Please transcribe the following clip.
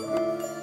Música